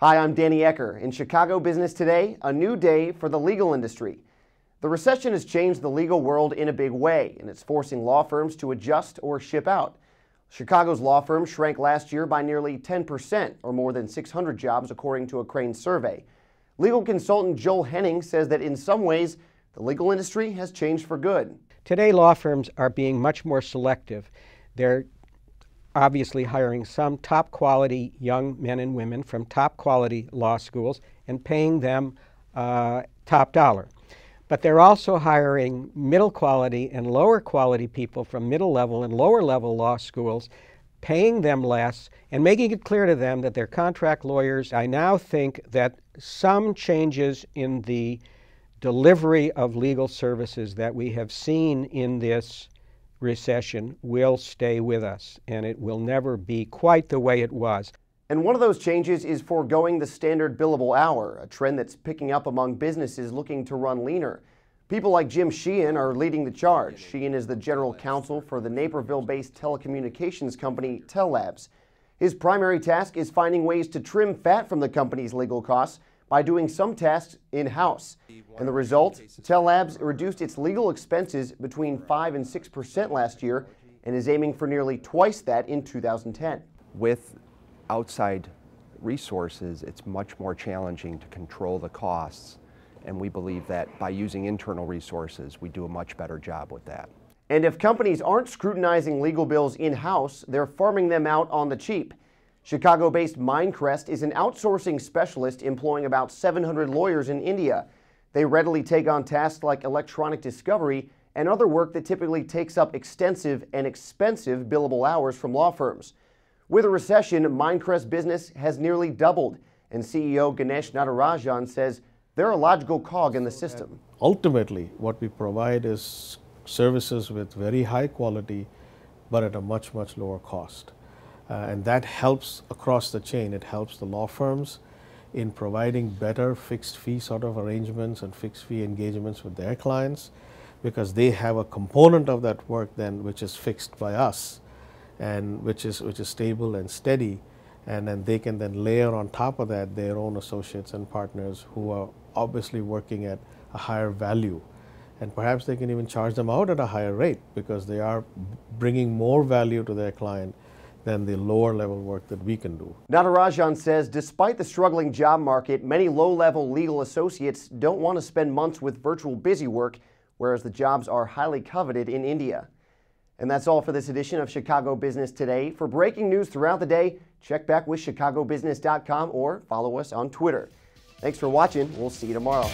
Hi, I'm Danny Ecker. In Chicago Business Today, a new day for the legal industry. The recession has changed the legal world in a big way, and it's forcing law firms to adjust or ship out. Chicago's law firms shrank last year by nearly 10%, or more than 600 jobs, according to a Crain's survey. Legal consultant Joel Henning says that in some ways, the legal industry has changed for good. Today, law firms are being much more selective. They're obviously hiring some top quality young men and women from top quality law schools and paying them uh, top dollar. But they're also hiring middle quality and lower quality people from middle level and lower level law schools, paying them less and making it clear to them that they're contract lawyers. I now think that some changes in the delivery of legal services that we have seen in this recession will stay with us, and it will never be quite the way it was. And one of those changes is foregoing the standard billable hour, a trend that's picking up among businesses looking to run leaner. People like Jim Sheehan are leading the charge. Sheehan is the general counsel for the Naperville based telecommunications company Tellabs. His primary task is finding ways to trim fat from the company's legal costs by doing some tasks in house. And the result? Tellabs reduced its legal expenses between 5 and 6 percent last year and is aiming for nearly twice that in 2010. With outside resources, it's much more challenging to control the costs. And we believe that by using internal resources, we do a much better job with that. And if companies aren't scrutinizing legal bills in house, they're farming them out on the cheap. Chicago based Mindcrest is an outsourcing specialist employing about 700 lawyers in India. They readily take on tasks like electronic discovery and other work that typically takes up extensive and expensive billable hours from law firms. With a recession, Mindcrest business has nearly doubled, and CEO Ganesh Natarajan says they're a logical cog in the system. Ultimately, what we provide is services with very high quality, but at a much, much lower cost. Uh, and that helps across the chain. It helps the law firms in providing better fixed fee sort of arrangements and fixed fee engagements with their clients because they have a component of that work then which is fixed by us and which is which is stable and steady and then they can then layer on top of that their own associates and partners who are obviously working at a higher value and perhaps they can even charge them out at a higher rate because they are bringing more value to their client than the lower level work that we can do. Natarajan says despite the struggling job market, many low level legal associates don't want to spend months with virtual busy work, whereas the jobs are highly coveted in India. And that's all for this edition of Chicago Business Today. For breaking news throughout the day, check back with chicagobusiness.com or follow us on Twitter. Thanks for watching. We'll see you tomorrow.